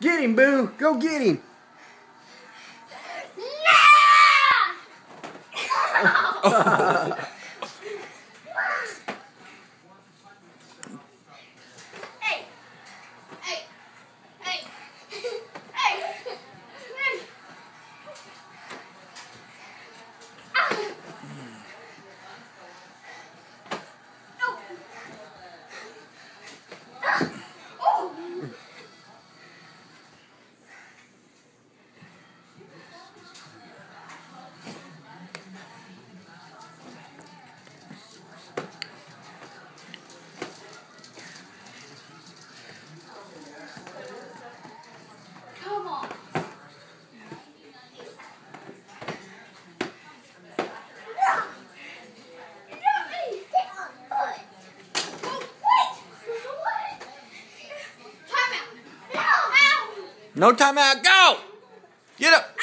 Get him, Boo. Go get him. No! No timeout. Go. Get up.